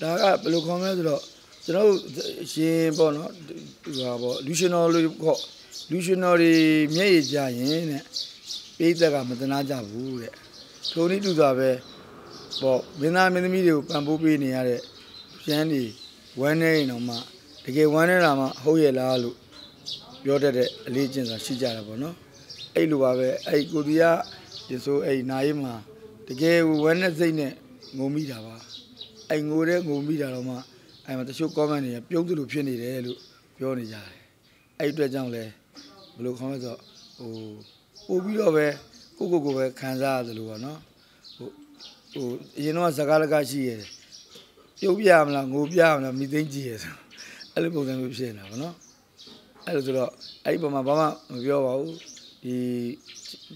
ဒါကဘယ်လိုခေါ်မလဲဆိုတော့ကျွန်တော်တို့ရှင်ပေါ့နော်ဟိုပေါ့လူရှင်တော်လို့ခေါ်လူရှင်တော်တွေမျက်ရည်ကြရင်တဲ့ပိသက်ကမတနာကြဘူးတဲ့ထိုနည်းတူစွာပဲပေါ့မင်းသားမင်းသမီးတွေကိုပံ့ပိုးပေးနေရတဲ့ကျန်းတွေဝမ်းနေရင်တော့မှတကယ်ဝမ်းနေတာမှဟုတ်ရဲ့လားလို့ပြောတတ်တဲ့အလေးကျင့်စွာရှိကြတာပေါ့နော်အဲ့လိုပါပဲအဲ့ကိုတီးကဒီဆိုအဲ့နာရီမှာတကယ်ဝမ်းနဲ့စိတ်နဲ့ငုံမိတာပါ အဲ့ငိုတဲ့ငုံမိတာတော့မှအဲ့မှာတချို့ comment တွေကပြုံးသလိုဖြစ်နေတယ်လို့ပြောနေကြတယ်အဲ့အတွက်ကြောင့်လဲဘယ်လိုခေါ်မလဲဆိုတော့ဟိုပို့ပြီးတော့ပဲကိုကိုကိုပဲခံစားရတယ်လို့ပေါ့နော်ဟိုဟိုအရင်တော့ဇကားလကရှိရတယ်ပြုတ်ပြမလားငိုပြမလားမိသိမ့်ကြည့်ရဆိုအဲ့လိုပုံစံမျိုးဖြစ်နေတာပေါ့နော်အဲ့လိုဆိုတော့အဲ့ဒီပုံမှာဘာမှမပြောပါဘူးဒီ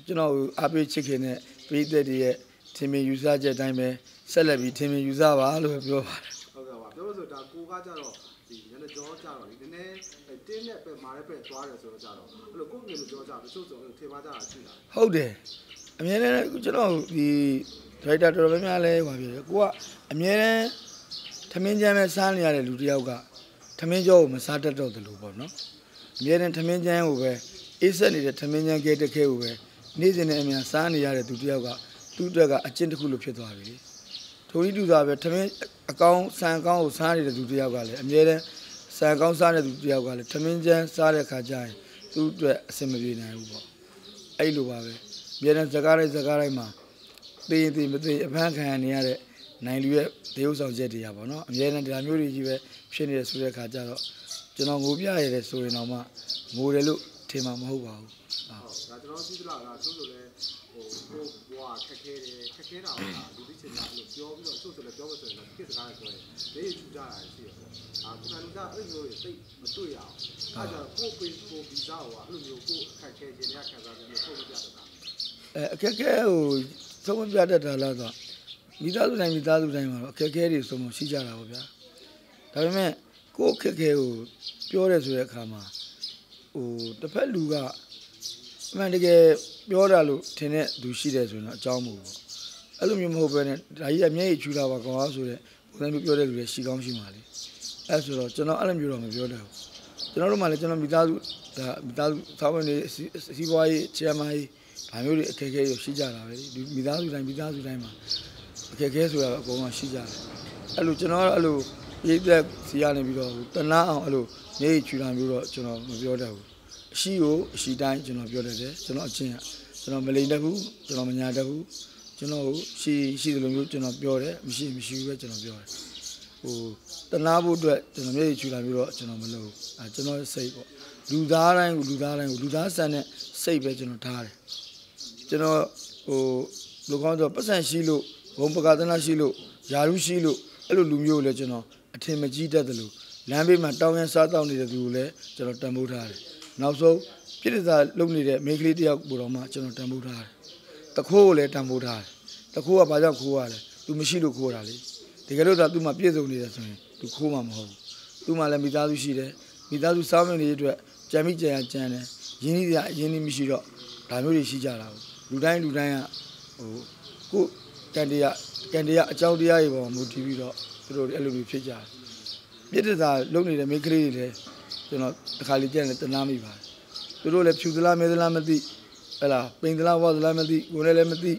ကျွန်တော်အားပေးချစ်ခင်တဲ့ပြည်သက်တွေရဲ့ထင်မြင်ယူဆချက်အတိုင်းပဲ ဆက်လက်ပြီးထင်မြင်ယူဆပါလို့ပဲပြောပါတယ်ဟုတ်ကဲ့ပါပြောလို့ဆိုဒါကိုကကြတော့ဒီနည်းနည်းကြောကြတော့ဒီနည်းနည်းတင်းနဲ့ပဲမာတဲ့ပဲသွားတယ်ဆိုတော့ကြတော့အဲ့လိုကိုယ့်ငယ်လိုကြောကြတချို့ဆိုထေပါကြတာရှိတာဟုတ်တယ်အမြဲတမ်းကျွန်တော်ဒီဒရိုက်တာတော်တော်များများလဲဟိုပါပြတယ်ကိုကအမြဲတမ်းထမင်းချမ်းပဲစားနေရတဲ့လူတစ်ယောက်ကထမင်းကြောကိုမစားတတ်တော့တယ်လို့ပေါ့နော်အမြဲတမ်းထမင်းချမ်းကိုပဲအေးဆက်နေတဲ့ထမင်းချမ်းကဲတစ်ခဲကိုပဲနေ့စဉ်နဲ့အမြန်စားနေရတဲ့သူတစ်ယောက်ကသူ့အတွက်ကအကျင့်တစ်ခုလိုဖြစ်သွားပြီ လေထိုဤတူသာပဲထမင်းအကောင်ဆန်အကောင်ကိုစားနေတဲ့သူတစ်ယောက်ကလည်းအမြဲတမ်းဆန်အကောင်စားတဲ့သူတစ်ယောက်ကလည်းထမင်းချမ်းစားတဲ့ခါကျရင်သူ့အတွက်အဆင်မပြေနိုင်ဘူးပေါ့အဲ့လိုပါပဲမြေတံစကားတိုင်းစကားတိုင်းမှာသိရင်သိမသိအဖမ်းခံရနေရတဲ့နိုင်လူရဲ့ဒေဥဆောင်ချက်တွေကပေါ့နော်အများနဲ့ဒါမျိုးတွေကြီးပဲဖြစ်နေတယ်ဆိုတဲ့အခါကျတော့ကျွန်တော်ငိုပြရတယ်ဆိုရင်တော့မှငိုတယ်လို့ထင်မှာမဟုတ်ပါဘူးဟုတ်ဟုတ်ဒါကျွန်တော်ကြည့်သလားကသူတို့လည်း ဟိုကိုဘွားခက်ခဲတယ်ခက်ခဲတာကလူသိချင်တာအဲ့လိုပြောပြီးတော့သူ့ဆိုလည်းပြောမဆိုရင်လည်းကိစ္စကားလည်းပြောတယ်လေ့ချူကြတာရှိရပေါ့အာခုနကအဲ့လိုတွေသိမတွေ့ရအောင်အဲ့ဒါကိုပေးကိုဗီဇာဟိုအဲ့လိုမျိုးကိုခက်ခဲခြင်းနဲ့ခံစားခြင်းနဲ့ပုံပြတာအဲအခက်အခဲဟိုသုံးပြတတ်တာလားဆိုမိသားစုတိုင်းမိသားစုတိုင်းမှာတော့အခက်အခဲတွေဆုံးလို့ရှိကြတာပေါ့ဗျာဒါပေမဲ့ကိုယ့်အခက်အခဲကိုပြောရဲဆိုတဲ့အခါမှာဟိုတစ်ဖက်လူကအမှန်တကယ် ပြောတာလို့ထင်တဲ့သူရှိတယ်ဆိုရင်တော့အကြောင်းမဟုတ်ဘူးအဲ့လိုမျိုးမဟုတ်ဘဲနဲ့ဒါကြီးအမျက်ရည်ချူတာပါကွာဆိုတဲ့ပုံစံမျိုးပြောတဲ့လူတွေရှိကောင်းရှိမှာလေအဲ့ဆိုတော့ကျွန်တော်အဲ့လိုမျိုးတော့မပြောတတ်ဘူးကျွန်တော်တို့မှလည်းကျွန်တော်မိသားစုဒါမိသားစုသာဝန်တွေစီးပွားရေးချမ်းမာရေးဒါမျိုးတွေအခက်အခဲတွေရှိကြတာပဲလေဒီမိသားစုတိုင်းမိသားစုတိုင်းမှာအခက်အခဲဆိုတာအကုန်လုံးရှိကြတယ်အဲ့လိုကျွန်တော်ကတော့အဲ့လိုရေးသက်စီရနေပြီးတော့တနာအောင်အဲ့လိုမျက်ရည်ချူတာမျိုးတော့ကျွန်တော်မပြောတတ်ဘူး အရှိကိုအရှိတိုင်းကျွန်တော်ပြောတတ်တယ်ကျွန်တော်အချင်းကကျွန်တော်မလိမ်တတ်ဘူးကျွန်တော်မညာတတ်ဘူးကျွန်တော်ကိုရှိရှိတယ်လို့မျိုးကျွန်တော်ပြောတယ်မရှိမရှိဘူးပဲကျွန်တော်ပြောတယ်ဟိုတနာဖို့အတွက်ကျွန်တော်မျက်ရည်ချူတာမျိုးတော့ကျွန်တော်မလုပ်ဘူးအဲကျွန်တော်စိတ်ပေါ့လူသားတိုင်းကိုလူသားတိုင်းကိုလူသားဆန်တဲ့စိတ်ပဲကျွန်တော်ထားတယ်ကျွန်တော်ဟိုလူကောင်းဆိုပတ်စံရှိလို့ဘုံပကသနာရှိလို့ယာရုရှိလို့အဲ့လိုလူမျိုးကိုလည်းကျွန်တော်အထင်မကြီးတတ်တယ်လို့လမ်းဘေးမှာတောင်းရန်စားတောင်းနေတဲ့သူကိုလည်းကျွန်တော်တန်ဖိုးထားတယ် နောက်ဆုံးပြည့်စုံလုံနေတဲ့မိန်းကလေးတယောက်ပို့တော့မှကျွန်တော်တန်ဖိုးထားတယ်တခိုးကိုလည်းတန်ဖိုးထားတယ်တခိုးကဘာကြောင့်ခိုးရလဲသူမရှိလို့ခိုးတာလေတကယ်လို့ဒါသူ့မှာပြည့်စုံနေတယ်ဆိုရင်သူခိုးမှာမဟုတ်ဘူးသူ့မှာလည်းမိသားစုရှိတယ်မိသားစုစားမင်းတွေအတွက်ကြံမိကြံရကြံတယ်ရင်းနှီးရရင်းနှီးမရှိတော့ဒါမျိုးတွေရှိကြတာဘူးလူတိုင်းလူတိုင်းကဟိုကိုယ်ကန်တရားကန်တရားအကြောင်းတရားတွေပေါ်မှာမူတည်ပြီးတော့သူတို့အဲ့လိုမျိုးဖြစ်ကြတယ်ပြည့်တသာလုံနေတဲ့မိန်းကလေးတွေလည်း ကျွန်တော်တစ်ခါလေးကြံတယ်တနာမိပါတယ်သူတို့လည်းဖြူသလားမဲသလားမသိဟဲ့လားပိန်သလားဝါသလားမသိကိုယ်လည်းလည်းမသိ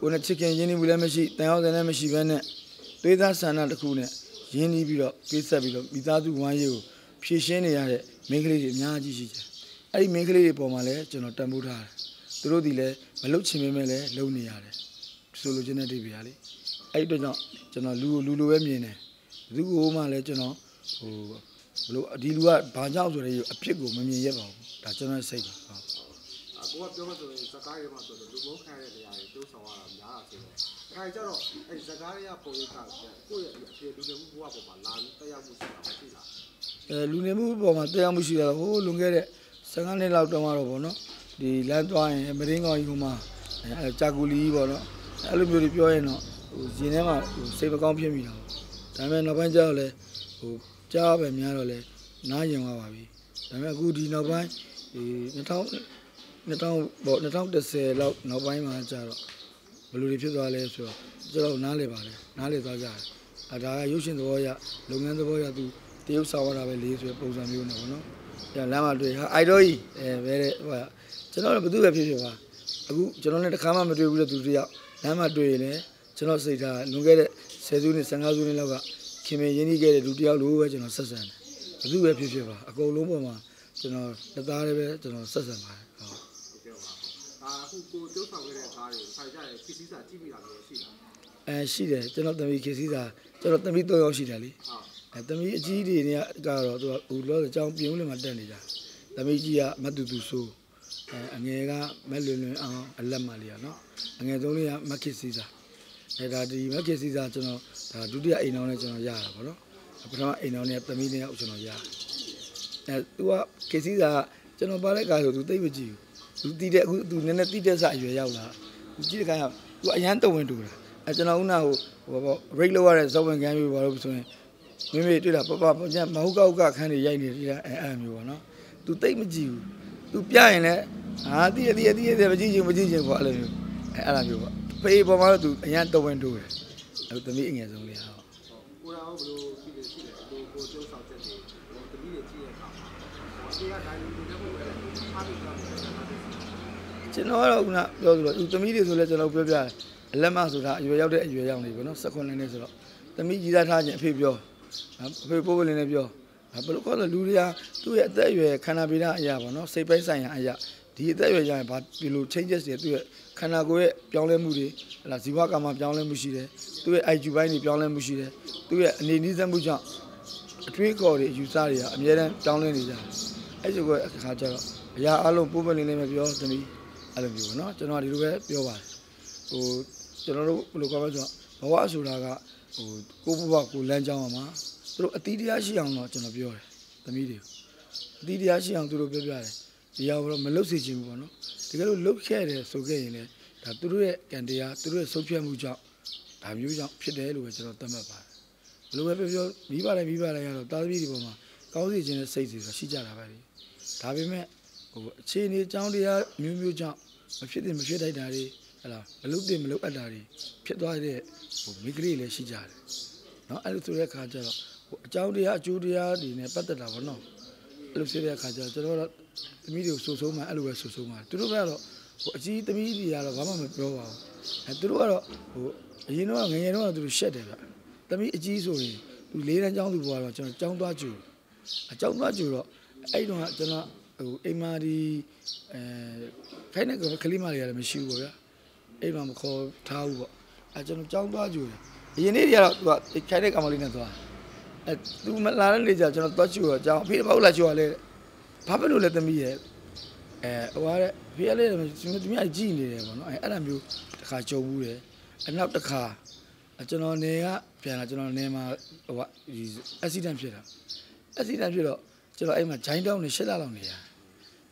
ကိုယ်နဲ့ချစ်ခင်ရင်းနှီးမှုလည်းမရှိတန်ရောက်တယ်လည်းမရှိဘဲနဲ့သွေးသားဆန္ဒတစ်ခုနဲ့ရင်းနှီးပြီးတော့ပြေးဆက်ပြီးတော့မိသားစုဝမ်းရေးကိုဖြည့်ရှင်းနေရတဲ့မိန်းကလေးတွေအများကြီးရှိကြတယ်အဲ့ဒီမိန်းကလေးတွေပေါ်မှာလည်းကျွန်တော်တန်ဖိုးထားတယ်သူတို့ဒီလည်းမလုတ်ချင်ပေမဲ့လည်းလုံနေရတယ်ဆိုလိုချင်တဲ့ဒီပြာလေအဲ့ဒီအတွက်ကြောင့်ကျွန်တော်လူကိုလူလိုပဲမြင်တယ်ဘယ်သူ့ကိုမှလည်းကျွန်တော်ဟို ဘလို့ဒီလူကဘာကြောင့်ဆိုတဲ့အဖြစ်ကိုမမြင်ရပါဘူးဒါကျွန်တော်ရဲ့စိတ်ပါဟုတ်အကိုကပြောမှဆိုရင်စကားရမှဆိုတော့လူမိုးခံရတဲ့နေရာတွေတိုးဆောင်ရတာများတာဆိုတော့အဲကြတော့အဲစကားရပုံရိပ်ကကိုယ့်ရဲ့အဖြစ်လူတွေဘုရားပေါ်မှာလာတက်ရောက်မှုရှိတာမရှိလားအဲလူနေမှုပေါ်မှာတရားမှုရှိတာဟိုလွန်ခဲ့တဲ့15နှစ်လောက်တောင်းရတော့ဗောနော်ဒီလမ်းသွားရင်မရင်းကောင်ကြီးဟိုမှာအဲကြာကူလီကြီးဗောနော်အဲ့လိုမျိုးတွေပြောရင်တော့ဟိုရင်ထဲမှာဟိုစိတ်မကောင်းဖြစ်မိတာဗောဒါပေမဲ့နောက်ပိုင်းကျတော့လေဟို ကြားပဲများတော့လေနားရင်သွားပါပြီဒါပေမဲ့အခုဒီနောက်ပိုင်းဒီ2000 2000ပေါ့2010လောက်နောက်ပိုင်းမှာကျတော့ဘယ်လိုတွေဖြစ်သွားလဲဆိုတော့ကျွန်တော်နားလေပါလေနားလေသွားကြတယ်အဲဒါကရုပ်ရှင်သဘောရလုပ်ငန်းသဘောရသူတရုပ်ဆောင်ရတာပဲလေးဆိုတဲ့ပုံစံမျိုးနဲ့ပေါ့နော်။ပြန်လမ်းမှာတွေ့ဟာအိုက်တော်ကြီးအဲဘယ်တဲ့ဟိုကကျွန်တော်လည်းဘယ်သူပဲဖြစ်ဖြစ်ပါအခုကျွန်တော်လည်းတစ်ခါမှမတွေ့ဘူးတဲ့သူတယောက်လမ်းမှာတွေ့ရင်လည်းကျွန်တော်စိတ်ထားလွန်ခဲ့တဲ့10စုနှစ်15စုနှစ်လောက်က ခင်မင်ရင်းနှီးခဲ့တဲ့လူတယောက်လိုပဲကျွန်တော်ဆက်ဆံတယ်ဘယ်သူပဲဖြစ်ဖြစ်ပါအကုန်လုံးပေါ်မှာကျွန်တော်လက်သားတွေပဲကျွန်တော်ဆက်ဆံပါတယ်ဟုတ်အခုကိုကျုပ်ဆောင်ခဲ့တဲ့ကားတွေဆိုင်ကြရခီစည်းစာကြည့်မိတာမျိုးရှိလားအဲရှိတယ်ကျွန်တော်တမီခီစည်းစာကျွန်တော်တမီ၃ယောက်ရှိတယ်လေဟုတ်အဲတမီအကြီးတွေနေကတော့သူကဟိုလောအကြောင်းပြင်ဦးလေးမှာတက်နေတာတမီကြီးကမတူတူဆိုအဲအငယ်ကမလွင်လွင်အောင်အလက်မလေးရနော်အငယ်ဆုံးလေးကမခစ်စည်းစာအဲဒါဒီမခစ်စည်းစာကျွန်တော် ဒါဒုတိယအိမ်အောင်နဲ့ကျွန်တော်ရတာပေါ့နော်ပထမအိမ်အောင်နဲ့သမီးနဲ့ကျွန်တော်ရအဲသူကကေစီစာကျွန်တော်ပါတဲ့ကားဆိုသူသိမကြည့်ဘူးသူတီးတဲ့အခုသူနည်းနည်းတီးတဲ့စာအရွယ်ရောက်လာသူကြည့်တဲ့ခါကသူအရန်တဝင်တူတာအဲကျွန်တော်ဦးနာဟိုဟိုပေါ့ break လောက်ရတဲ့ဇောဝင်ကမ်းပြီးပါလို့ဆိုရင်မိမိတွေ့တာပပညမဟုတ်ကောက်ကခန်းတွေရိုက်နေတယ်အဲအဲမျိုးပေါ့နော်သူသိမကြည့်ဘူးသူပြရင်လည်းဟာတီးရတီးရတီးရမကြည့်ချင်မကြည့်ချင်ပေါ့အဲ့လိုမျိုးအဲအဲ့လိုမျိုးပေါ့ဖေးပေါ်မှာတော့သူအရန်တဝင်တူတယ် အဲ့သမီးအငယ်ဆုံးလေးဟာကိုရာဘယ်လိုရှိလဲရှိတယ်ဘယ်လိုကိုကျုပ်ဆောင်ချက်တွေဟိုတတိယကြည့်တဲ့အခါမှာဟိုအသေးကတိုင်းလူတွေနဲ့ပုံအဲ့ဒါအားပြီးတော့ဆက်တာတယ်ကျွန်တော်ကတော့ခုနပြောသလို तू သမီးတွေဆိုလဲကျွန်တော်ပြောပြတယ်အလက်မဆိုတာအရွယ်ရောက်တဲ့အရွယ်ရောက်နေပြီနော်18နှစ်နဲ့ဆိုတော့သမီးကြီးသားထားခြင်းအဖေပြောအဖေပိုးပလင်းနဲ့ပြောဘယ်လိုခေါ်လဲလူတွေကသူ့ရဲ့အသက်အရွယ်ခန္ဓာဗေဒအရာပေါ့နော်စိတ်ပိုင်းဆိုင်ရာအရာဒီအသက်အရွယ်ရရင်ဘာဒီလို changes တွေသူ့ရဲ့ ခန္ဓာကိုယ်ရဲ့ပြောင်းလဲမှုတွေဟလာဇီဝကမ္မပြောင်းလဲမှုရှိတယ်သူ့ရဲ့ IQ ဘိုင်းတွေပြောင်းလဲမှုရှိတယ်သူ့ရဲ့အနေနည်းစမှုကြောင့်အထွေးခေါ်တွေအယူဆတွေကအများတန်းပြောင်းလဲနေကြတယ်အဲ့ဒီကိုအခါကျတော့အရာအလုံးပိုးပလင်းလေးနဲ့ပြောသမီးအဲ့လိုမျိုးပေါ့နော်ကျွန်တော်ဒီလိုပဲပြောပါတယ်ဟိုကျွန်တော်တို့ဘယ်လိုခေါ်မလဲဆိုတော့ဘဝဆိုတာကဟိုကိုယ့်ဘဝကိုယ်လမ်းကြောင်းအောင်မှာသူတို့အတီးတရားရှိအောင်တော့ကျွန်တော်ပြောတယ်သမီးတွေအတီးတရားရှိအောင်သူတို့ပြောပြတယ် ဒီရောက်တော့မလုတ်စေချင်ဘူးပေါ့နော်တကယ်လို့လုတ်ခဲ့တယ်ဆိုခဲ့ရင်လည်းဒါသူတို့ရဲ့ကံတရားသူတို့ရဲ့ဆုံးဖြတ်မှုကြောင့်ဒါမျိုးကြောင့်ဖြစ်တယ်လို့ပဲကျွန်တော်သတ်မှတ်ပါတယ်ဘယ်လိုပဲပြောပြောမိဘတိုင်းမိဘတိုင်းကတော့တာသမီတွေပေါ်မှာကောင်းစေခြင်းနဲ့စိတ်တွေဆိုရှိကြတာပဲလေဒါပေမဲ့ဟိုအခြေအနေအကြောင်းတရားမျိုးမျိုးကြောင့်မဖြစ်တဲ့မဖြစ်တိုက်တာတွေဟလာမလုတ်တဲ့မလုတ်အပ်တာတွေဖြစ်သွားတဲ့ဟိုမိကလေးလည်းရှိကြတယ်နော်အဲ့လိုဆိုတဲ့အခါကျတော့ဟိုအကြောင်းတရားအကျိုးတရားတွေနဲ့ပတ်သက်တာပေါ့နော် အဲ့လိုဖြစ်တဲ့အခါကျတော့ကျွန်တော်တို့သမီးတွေကိုဆူဆုံးမှအဲ့လိုပဲဆူဆုံးမှသူတို့ကတော့ဟိုအကြီးသမီးတွေကတော့ဘာမှမပြောပါဘူးအဲသူတို့ကတော့ဟိုအရင်တော့ငယ်ငယ်တော့သူတို့ရှက်တယ်ဗျသမီးအကြီးဆိုရင်သူလေးတန်းကျောင်းသူဘွားတော့ကျွန်တော်ကျောင်းသွားကြူအကျောင်းသွားကြူတော့အဲ့တော့ကျွန်တော်ဟိုအိမ်မာဒီအဲခိုင်းတဲ့ကလေးမလေးရတယ်မရှိဘူးပေါ့ဗျာအိမ်မှာမခေါ်ထားဘူးပေါ့အဲကျွန်တော်ကျောင်းသွားကြူတယ်အရင်နေ့တွေကတော့သူကခိုင်းတဲ့ကောင်မလေးနဲ့သွား အဲသူမလာတဲ့လေကြာကျွန်တော်သွားချူတော့ကြောင်အဖေဘာလို့လာချူရလဲဘာဖြစ်လို့လဲသမီးရဲ့အဲဟိုကတဲ့ဖေကလေးသမီးအကြည့်နေတယ်ပေါ့နော်အဲအဲ့ဒါမျိုးတစ်ခါကြုံဘူးတယ်အနောက်တစ်ခါကျွန်တော်နေကပြန်လာကျွန်တော်နေမှာဟိုဒီအက်ဆီဒန့်ဖြစ်တာအက်ဆီဒန့်ဖြစ်တော့ကျွန်တော်အဲ့မှာဂျိုင်းတောင်းနေရှစ်လလောက်နေရ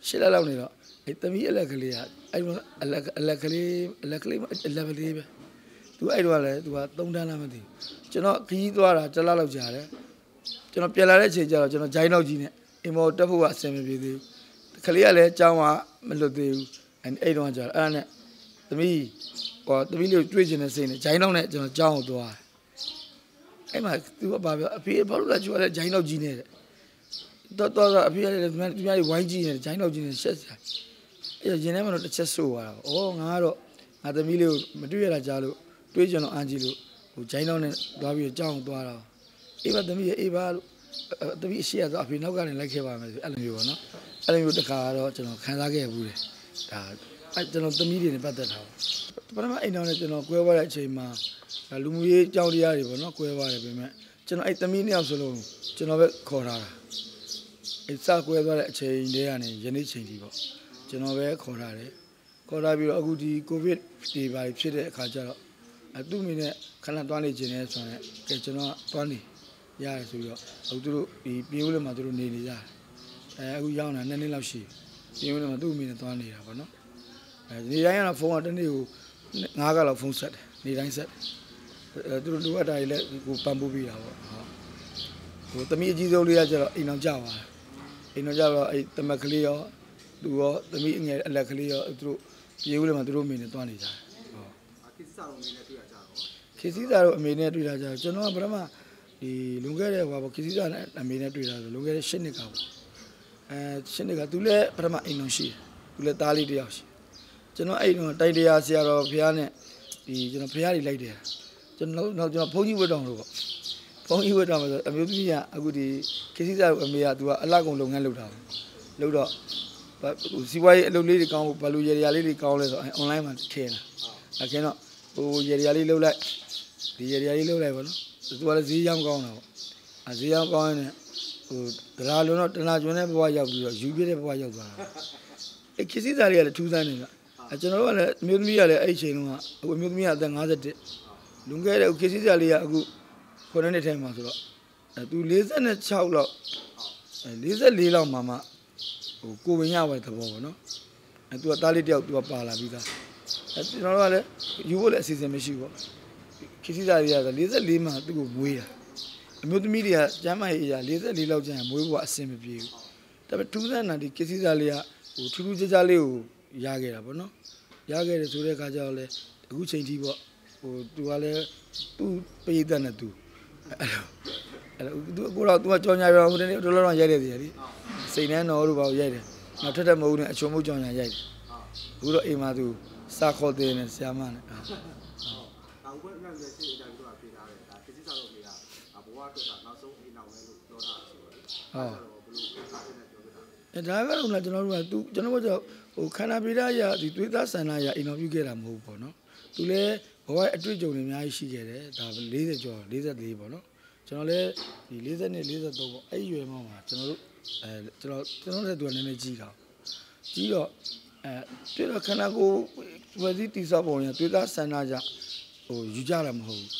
ရှစ်လလောက်နေတော့အဲသမီးအလက်ကလေးကအဲ့အလက်အလက်ကလေးအလက်ကလေးအလက်ကလေးပဲ သူအဲ့တော့လည်းသူက3တန်းလားမသိဘူးကျွန်တော်ခီးသွားတာတစ်လလောက်ကြာတယ်ကျွန်တော်ပြန်လာတဲ့အချိန်ကျတော့ကျွန်တော်ဂျိုင်းတော့ကြီးနဲ့အင်မော်တက်ဖို့ကအဆင်မပြေသေးဘူးခလေးကလည်းအကြောင်းကမလွတ်သေးဘူးအဲ့အဲ့တော့ကျတော့အဲ့ဒါနဲ့သမီးဟောသမီးလေးကိုတွေ့ချင်တဲ့စိတ်နဲ့ဂျိုင်းတော့နဲ့ကျွန်တော်ကြောင်းကိုသွားအဲ့မှာသူကဘာပြောအဖေဘာလို့လဲကျွားလဲဂျိုင်းတော့ကြီးနဲ့တော့တော့အဖေကလည်းဒီမှာဝိုင်းကြီးနဲ့ဂျိုင်းတော့ကြီးနဲ့ရှက်စရာအဲ့ရင်ထဲမှာတော့တစ်ချက်ဆို့သွားတာဩငါကတော့ငါသမီးလေးကိုမတွေ့ရတာကြားလို့ တွေးကြတော့အန်ကြီးလို့ဟိုဂျိုင်းတော့နဲ့သွားပြီးကြောင်းကိုသွားတာအေးပါသမီးရဲ့အေးပါလို့အဲသမီးအရှိရဆိုအဖေနောက်ကနေလိုက်ခဲ့ပါမယ်ဆိုအဲ့လိုမျိုးပေါ့နော်အဲ့လိုမျိုးတစ်ခါတော့ကျွန်တော်ခံစားခဲ့ဘူးတယ်ဒါအဲ့ကျွန်တော်သမီးတွေနဲ့ပတ်သက်တာပေါ့ပထမအိမ်တော်နဲ့ကျွန်တော်ကွဲသွားတဲ့အချိန်မှာဒါလူမှုရေးအကြောင်းတရားတွေပေါ့နော်ကွဲသွားတယ်ပြင်မဲ့ကျွန်တော်အဲ့သမီးနှစ်ယောက်စလုံးကျွန်တော်ပဲခေါ်ထားတာအဲ့စကွဲသွားတဲ့အချိန်တည်းကနေယနေ့ချိန်ထိပေါ့ကျွန်တော်ပဲခေါ်ထားတယ်ခေါ်ထားပြီးတော့အခုဒီကိုဗစ်ဒီပါဖြစ်တဲ့အခါကျတော့ အဲသူ့မိနဲ့ခဏသွားနေခြင်းနဲ့ဆိုတော့ကဲကျွန်တော်ကသွားနေရတယ်ဆိုပြီးတော့အခုသူတို့ဒီပြေးဦးလေးမှာသူတို့နေနေကြတယ်အဲအခုရောက်နေတာနှစ်နှစ်လောက်ရှိပြေးဦးလေးမှာသူ့အမိနဲ့သွားနေတာပေါ့နော်အဲဒီတိုင်းကတော့ဖုန်းကတစ်နေ့ကိုငါးကလောက်ဖုန်းဆက်တယ်နေတိုင်းဆက်တယ်အဲသူတို့လိုအပ်တာတွေလည်းကိုပံ့ပိုးပေးတာပေါ့ဟုတ်ဟိုတမီးအကြီးဆုံးလေးကကျတော့အိမ်အောင်ကြသွားတယ်အိမ်အောင်ကြတော့အဲတမက်ကလေးရောသူရောတမီးအငယ်အလက်ကလေးရောသူတို့ပြေးဦးလေးမှာသူတို့အမိနဲ့သွားနေကြတယ်ဟုတ်အခစ်စစစ်စာလုံးနေ နဲ့တွေ့ရကြတော့ခေစီသားတို့အမေနဲ့တွေ့တာကြတော့ကျွန်တော်ကပထမဒီလွန်ခဲ့တဲ့ဟိုပါခေစီသားနဲ့အမေနဲ့တွေ့တာဆိုလွန်ခဲ့တဲ့၈နှစ်ကပေါ့အဲ၈နှစ်ကသူလည်းပထမအိမ်လုံးရှိတယ်သူလည်းသားလေးတစ်ယောက်ရှိတယ်ကျွန်တော်အဲ့တော့တိုက်တရားဆရာတော်ဘုရားနဲ့ဒီကျွန်တော်ဘုရားတွေလိုက်တယ်ကျွန်တော်တော့ကျွန်တော်ဘုန်းကြီးဝတ်တော်လို့ပေါ့ဘုန်းကြီးဝတ်တော်မှာဆိုအမျိုးသမီးကအခုဒီခေစီသားတို့အမေကသူကအလှကုန်လုပ်ငန်းလုပ်တာပေါ့လုပ်တော့ဘာဟိုစီးပွားရေးအလုပ်လေးတွေကောင်းဖို့ဘာလို့ရေရာလေးတွေကောင်းလဲဆိုတော့ online မှာခင်းတာအခင်းတော့ဟိုရေရာလေးလုပ်လိုက် ဒီရရကြီးလှုပ်လိုက်ပါနော်သူကလည်းဈေးရောင်းကောင်းတာပေါ့အဲဈေးရောင်းကောင်းရင်ဟိုဒလာလုံးတော့တနာကျွန်းတဲ့ဘဝရောက်ပြီးတော့ယူပြတဲ့ဘဝရောက်သွားတာအဲခစ်စီသားတွေကလည်းထူးဆန်းနေတာအဲကျွန်တော်တို့ကလည်းအမျိုးသမီးကလည်းအဲ့ဒီချိန်တုန်းကအခုအမျိုးသမီးကအသက်51လွန်ခဲ့တဲ့ခစ်စီသားလေးကအခု9နှစ်ထဲမှာဆိုတော့အဲသူ46လောက်အဲ44လောက်မှမှဟိုကိုဝင်ရတဲ့သဘောပေါ့နော်အဲသူကသားလေးတယောက်သူကပါလာပြီးသားအဲကျွန်တော်တို့ကလည်းယူဖို့လည်းအစီအစဉ်မရှိဘူးပေါ့ ခစ်စီသားတွေက44မှာသူ့ကိုမွေးတာအမျိုးသမီးတွေကကျမ်းမာရေးအရာ44လောက်ကျရင်မွေးဖို့အဆင်မပြေဘူးဒါပေမဲ့ထူးဆန်းတာဒီခစ်စီသားလေးကဟိုထူးထူးခြားခြားလေးကိုရခဲ့တာပေါ့နော်ရခဲ့တယ်ဆိုတဲ့အခါကျတော့လေအခုချိန်ထိပေါ့ဟိုသူကလည်းသူ့ပိဋကနဲ့သူအဲ့လိုအဲ့လိုသူကိုတော့သူကကြောင်ညာရောဟိုတနေ့တော်တော်ရိုက်တယ်တည်းလေစိတ်နဲ့တော်တို့ဘာကိုရိုက်တယ်နောက်ထက်ထက်မဟုတ်နဲ့အချုံမုတ်ကြောင်ညာရိုက်တယ်အခုတော့အိမ်မှာသူစာခေါ်တယ်နဲ့ဆရာမနဲ့ ဒါဥပဒေနဲ့လည်းရှိတဲ့အတိုင်းတို့ကပြေးထားတယ်ဒါစစ်စာလုံးတွေကဘဝအတွက်ကနောက်ဆုံးအိမ်အောင်လဲလို့ပြောတာဆိုတော့ဘယ်လိုကားနဲ့ပြောပြတာအဲဒါကတော့လည်းကျွန်တော်တို့ကသူကျွန်တော်တို့ကဟိုခန္ဓာပိရရဒီသွေးသားဆန္ဒရအိမ်တော်ပြုခဲ့တာမဟုတ်ဘူးပေါ့နော်သူလည်းဘဝအတွေ့အကြုံတွေအများကြီးရှိခဲ့တယ်ဒါ40ကျော်44ပေါ့နော်ကျွန်တော်လည်းဒီ40နဲ့43ပေါ့အဲ့ဒီရွယ်မှာမှာကျွန်တော်တို့အဲကျွန်တော်ကျွန်တော်လည်းသူကနည်းနည်းကြီးတာကြီးတော့အဲတွေ့တော့ခန္ဓာကိုယ်ဝယ်စည်းတိဆောက်ပုံရသွေးသားဆန္ဒကြ ဟိုယူကြတာမဟုတ်ဘူး